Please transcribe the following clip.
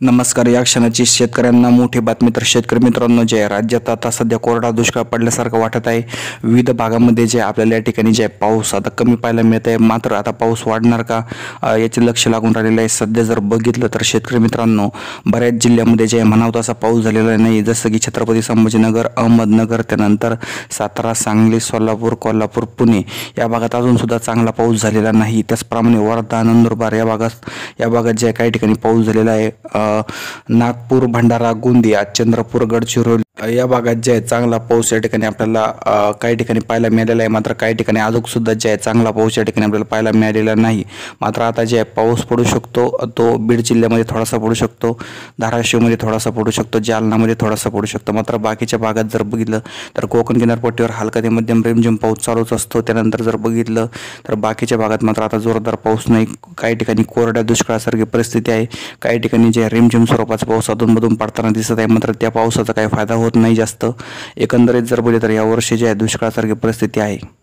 नमस्कार या क्षणाची शेतकऱ्यांना मोठी बातमी. तर शेतकरी मित्रांनो जे राज्यात आता सध्या कोरडा दुष्काळ पडल्यासारखं वाटत आहे विविध भागामध्ये जे आपल्याला या ठिकाणी जे पाऊस आता कमी पाहायला मिळत आहे मात्र आता पाऊस वाढणार का याचे लक्ष लागून राहिलेलं आहे. सध्या जर बघितलं तर शेतकरी मित्रांनो बऱ्याच जिल्ह्यामध्ये जे म्हणावं तसा पाऊस झालेला नाही. जसं की छत्रपती संभाजीनगर अहमदनगर त्यानंतर सातारा सांगली सोलापूर कोल्हापूर पुणे या भागात अजूनसुद्धा चांगला पाऊस झालेला नाही. त्याचप्रमाणे वर्धा नंदुरबार या भागात या भागात जे काही ठिकाणी पाऊस झालेला आहे नागपूर भंडारा गोंदिया चंद्रपूर गडचिरोली या भागात जे आहे चांगला पाऊस या ठिकाणी आपल्याला काही ठिकाणी पाहायला मिळालेला आहे. मात्र काही ठिकाणी अजूनसुद्धा जे आहे चांगला पाऊस या ठिकाणी आपल्याला पाहायला मिळालेला नाही. मात्र आता जे आहे पाऊस पडू शकतो. तो बीड जिल्ह्यामध्ये थोडासा पडू शकतो. धाराशिवमध्ये थोडासा पडू शकतो. जालनामध्ये थोडासा पडू शकतो. मात्र बाकीच्या भागात जर बघितलं तर कोकण किनारपट्टीवर हलका ते मध्यम रिमझिम पाऊस चालूच असतो. त्यानंतर जर बघितलं तर बाकीच्या भागात मात्र आता जोरदार पाऊस नाही. काही ठिकाणी कोरड्या दुष्काळासारखी परिस्थिती आहे. काही ठिकाणी जे रिमझिम स्वरूपाचा पाऊस अधूनमधून पडताना दिसत आहे. मात्र त्या पावसाचा काही फायदा होत नाही जास्त. एकंदरीत जर बोलले तर यावर्षी जे आहे दुष्काळासारखी परिस्थिती आहे.